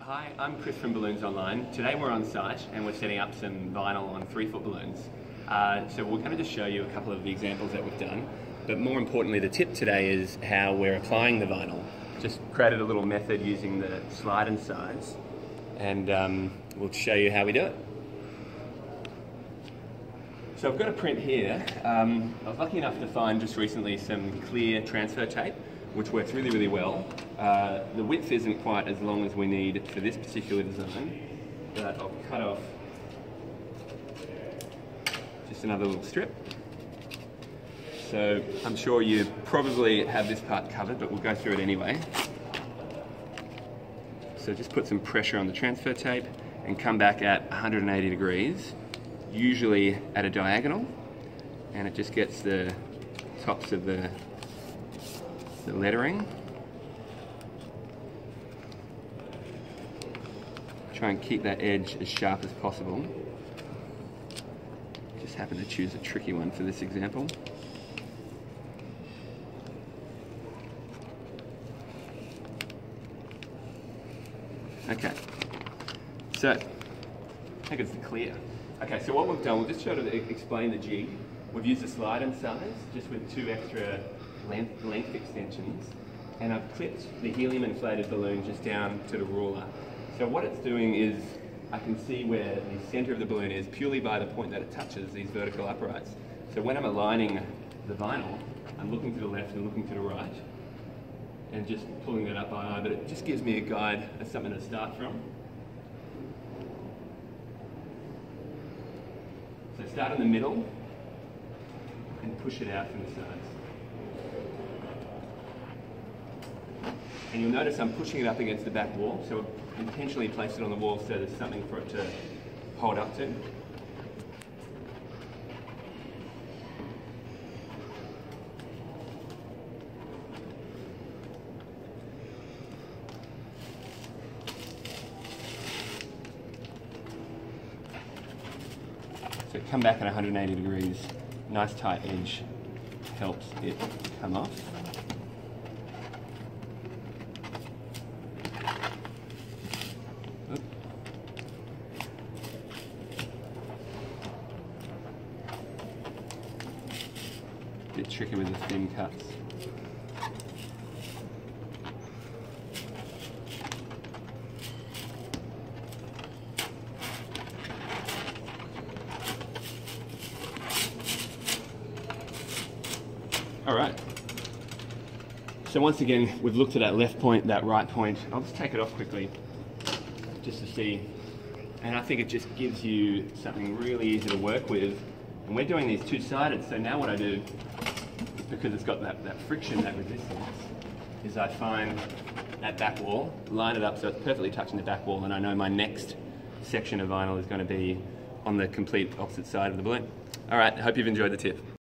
Hi, I'm Chris from Balloons Online. Today we're on site and we're setting up some vinyl on three foot balloons. Uh, so we're going to just show you a couple of the examples that we've done. But more importantly, the tip today is how we're applying the vinyl. Just created a little method using the slide and size and um, we'll show you how we do it. So I've got a print here. Um, I was lucky enough to find just recently some clear transfer tape which works really, really well. Uh, the width isn't quite as long as we need for this particular design, but I'll cut off just another little strip. So I'm sure you probably have this part covered, but we'll go through it anyway. So just put some pressure on the transfer tape and come back at 180 degrees, usually at a diagonal, and it just gets the tops of the the lettering. Try and keep that edge as sharp as possible. Just happen to choose a tricky one for this example. Okay, so I think it's clear. Okay, so what we've done, we'll just try to explain the jig. We've used a slide and size, just with two extra length, length extensions, and I've clipped the helium inflated balloon just down to the ruler. So what it's doing is I can see where the center of the balloon is purely by the point that it touches these vertical uprights. So when I'm aligning the vinyl, I'm looking to the left and looking to the right, and just pulling that up by eye, but it just gives me a guide as something to start from. Start in the middle and push it out from the sides. And you'll notice I'm pushing it up against the back wall, so I intentionally placed it on the wall so there's something for it to hold up to. Come back at 180 degrees, nice tight edge helps it come off. bit tricky with the thin cuts. All right. So once again, we've looked at that left point, that right point. I'll just take it off quickly, just to see. And I think it just gives you something really easy to work with. And we're doing these two-sided, so now what I do because it's got that, that friction, that resistance, is I find that back wall, line it up so it's perfectly touching the back wall, and I know my next section of vinyl is going to be on the complete opposite side of the balloon. All right, I hope you've enjoyed the tip.